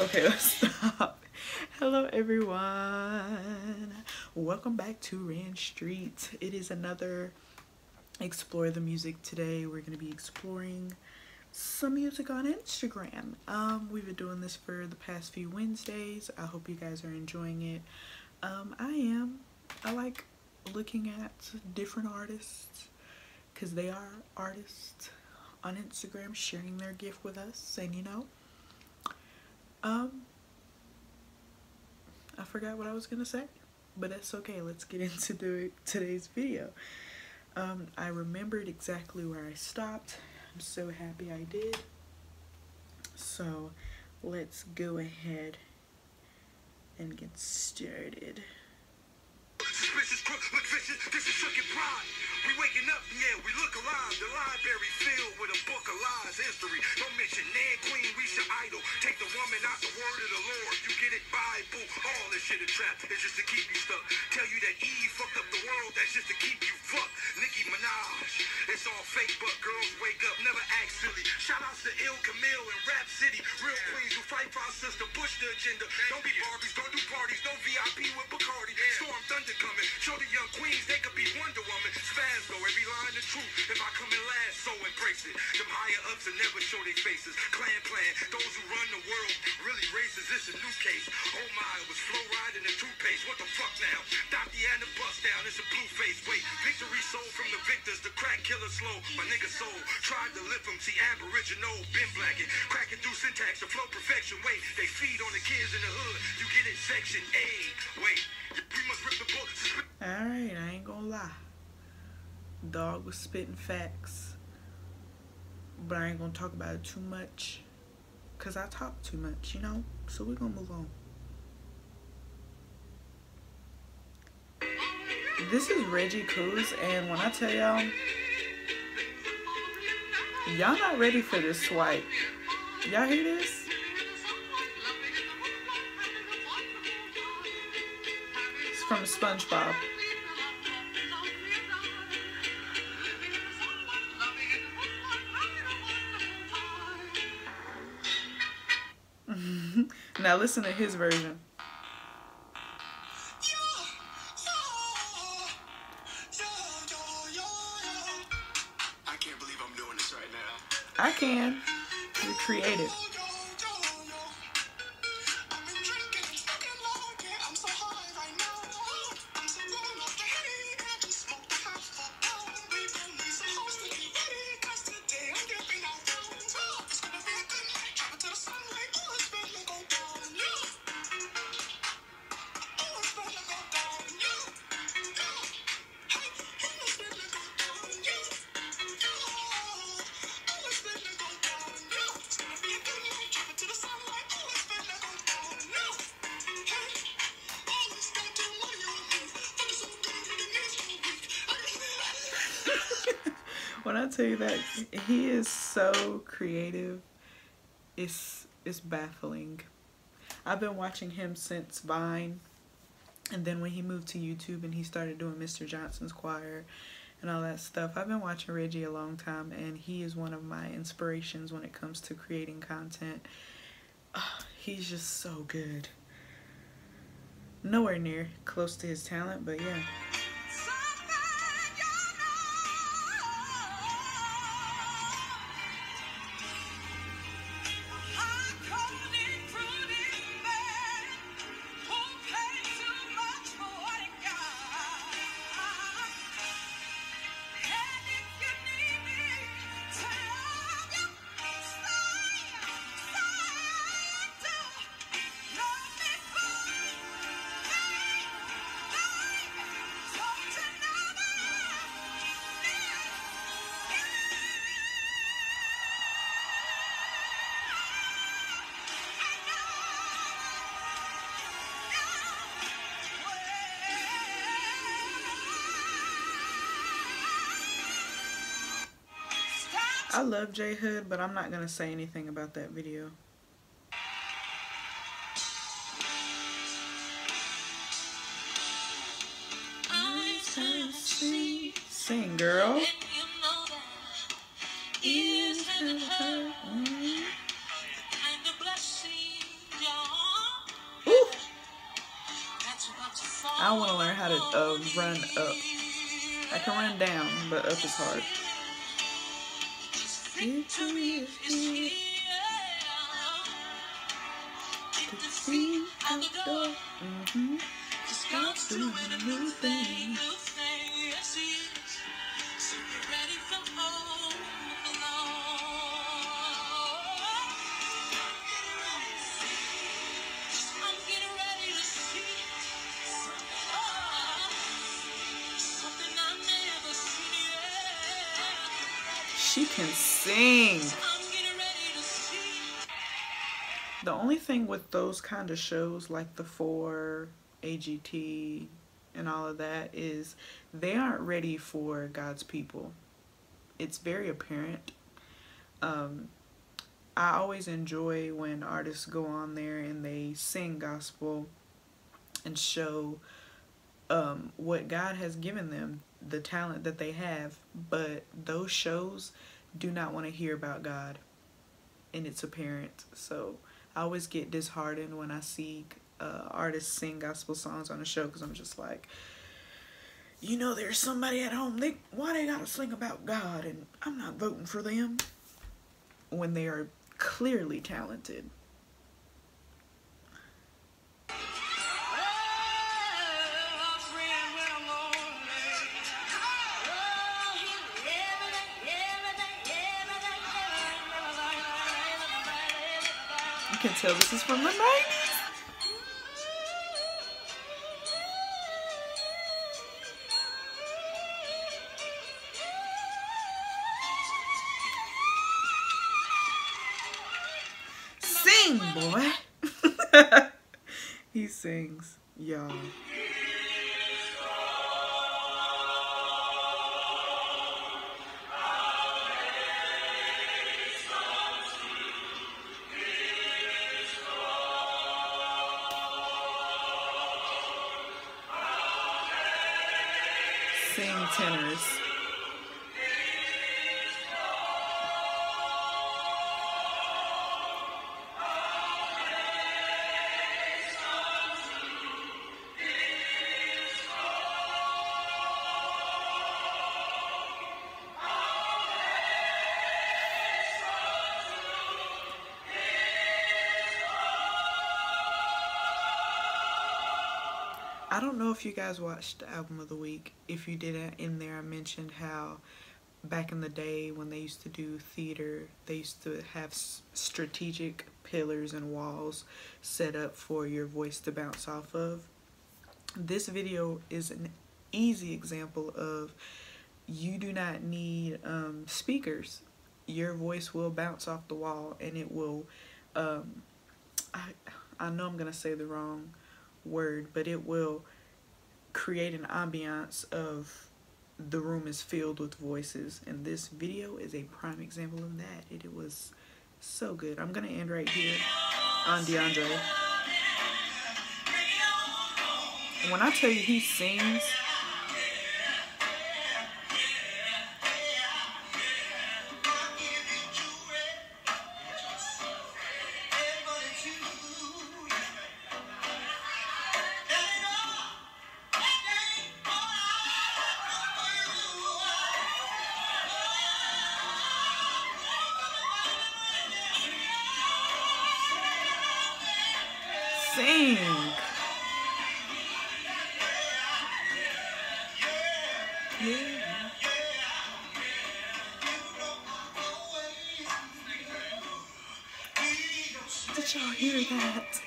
Okay, let's stop. Hello, everyone. Welcome back to Ran's Street. It is another Explore the Music today. We're going to be exploring some music on Instagram. Um, we've been doing this for the past few Wednesdays. I hope you guys are enjoying it. Um, I am. I like looking at different artists because they are artists on Instagram sharing their gift with us and you know um, I forgot what I was gonna say, but that's okay. Let's get into the, today's video. Um, I remembered exactly where I stopped. I'm so happy I did. So let's go ahead and get started. We waking up, yeah, we look alive. The library filled with a book of lies, history. Don't mention Nan Queen, we should idol. Take the woman out the word of the Lord. You get it, Bible. All this shit a trap. It's just to keep you stuck. Tell you that Eve fucked up the world. That's just to keep you Minaj. It's all fake, but girls wake up, never act silly. Shout outs to Ill Camille and Rapsody. Real queens who fight for our sister, push the agenda. Don't be Barbies, don't do parties, no VIP with Bacardi. Storm Thunder coming. Show the young queens they could be Wonder Woman. Truth. If I come in last, so embrace it. Them higher ups will never show their faces. Clan plan, those who run the world, really racist. This a new case. Oh my, it was flow riding the toothpaste. What the fuck now? Dot the and the bust down. It's a blue face. Wait, victory sold from the victors. The crack killer slow. My nigga soul tried to lift him. See aboriginal, been blacking, cracking through syntax. The flow perfection. Wait, they feed on the kids in the hood. You get it, section A. Wait, we must rip the book. All right, I ain't gonna lie. Dog was spitting facts. But I ain't gonna talk about it too much. Cause I talk too much, you know? So we're gonna move on. This is Reggie Couz, and when I tell y'all, y'all not ready for this swipe. Y'all hear this? It's from SpongeBob. now listen to his version. I can't believe I'm doing this right now. I can. You're creative. When I tell you that he is so creative, it's it's baffling. I've been watching him since Vine, and then when he moved to YouTube and he started doing Mr. Johnson's Choir and all that stuff. I've been watching Reggie a long time, and he is one of my inspirations when it comes to creating content. Oh, he's just so good. Nowhere near close to his talent, but yeah. I love J Hood, but I'm not going to say anything about that video. Sing, girl. I want to learn how to uh, run up. I can run down, but up is hard. Victory is here. To see out the door. Mm-hmm. God's doing a new thing. She can sing. The only thing with those kind of shows like the four AGT and all of that is they aren't ready for God's people. It's very apparent. Um, I always enjoy when artists go on there and they sing gospel and show um, what God has given them, the talent that they have. But those shows do not want to hear about God, and it's apparent. So I always get disheartened when I see uh, artists sing gospel songs on a show because I'm just like, you know, there's somebody at home. They why they gotta sing about God, and I'm not voting for them when they are clearly talented. Can tell this is from the 90s. Sing, boy. he sings, y'all. Sing tenors. I don't know if you guys watched the album of the week. If you didn't, in there I mentioned how back in the day when they used to do theater, they used to have strategic pillars and walls set up for your voice to bounce off of. This video is an easy example of you do not need um, speakers. Your voice will bounce off the wall and it will. Um, I I know I'm gonna say the wrong word, but it will create an ambiance of the room is filled with voices. And this video is a prime example of that. It, it was so good. I'm gonna end right here on DeAndre. When I tell you he sings, Did y'all hear that?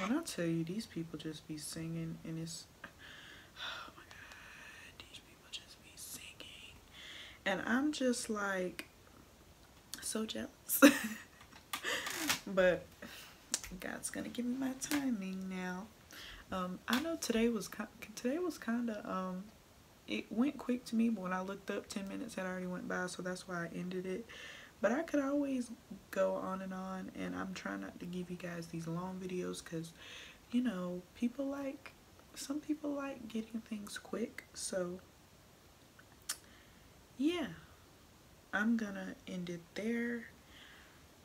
When I tell you these people just be singing and it's oh my god, these people just be singing. And I'm just like so jealous. but God's gonna give me my timing now. Um, I know today was today was kind of um, it went quick to me, but when I looked up, ten minutes had already went by, so that's why I ended it. But I could always go on and on, and I'm trying not to give you guys these long videos because, you know, people like some people like getting things quick. So yeah, I'm gonna end it there.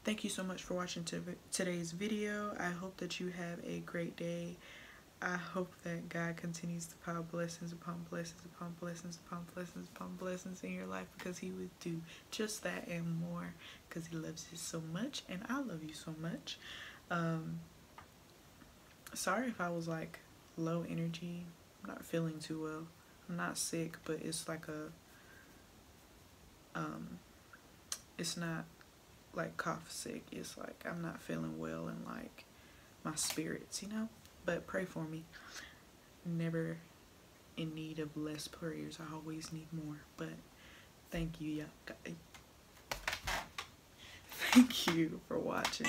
Thank you so much for watching today's video. I hope that you have a great day. I hope that God continues to pile blessings upon blessings upon blessings upon blessings upon blessings in your life because he would do just that and more because he loves you so much and I love you so much. Um, sorry if I was like low energy. I'm not feeling too well. I'm not sick, but it's like a um it's not like cough sick. It's like I'm not feeling well and like my spirits, you know? But pray for me. Never in need of less prayers. I always need more. But thank you, y'all. Thank you for watching.